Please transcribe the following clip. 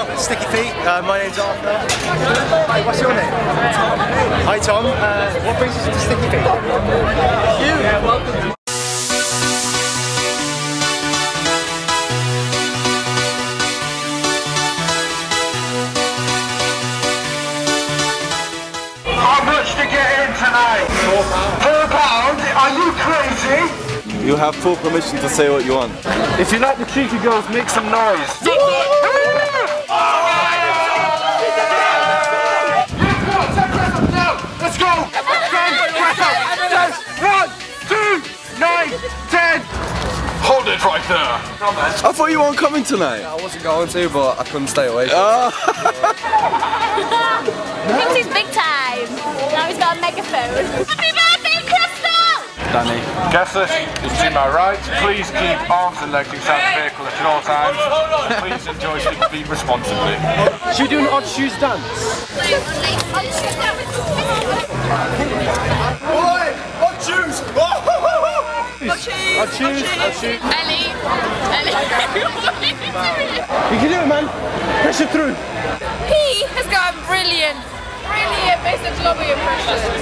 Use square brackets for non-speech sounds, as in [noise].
welcome Sticky Feet. Uh, my name's Arthur. Hi, what's your name? Tom. Hi Tom. Uh, what brings us to Sticky Feet? You. Yeah, welcome. How much to get in tonight? Four pounds. Four pounds? Are you crazy? You have full permission to say what you want. If you like the cheeky girls, make some noise. I thought you weren't coming tonight. I wasn't going to, but I couldn't stay away. Ah. [laughs] Thinks he's big time. Now he's got a megaphone. [laughs] Happy birthday, Crystal! Danny. Guesses is to my right. Please keep arms and legs inside the vehicle at all times. Please enjoy Sticky Feet responsibly. Should we do an odd shoes dance? Odd shoes. Odd shoes. Ellie. Ellie. [laughs] You can do it, man. Press it through. he has got a brilliant, brilliant Mr. Lobby impression.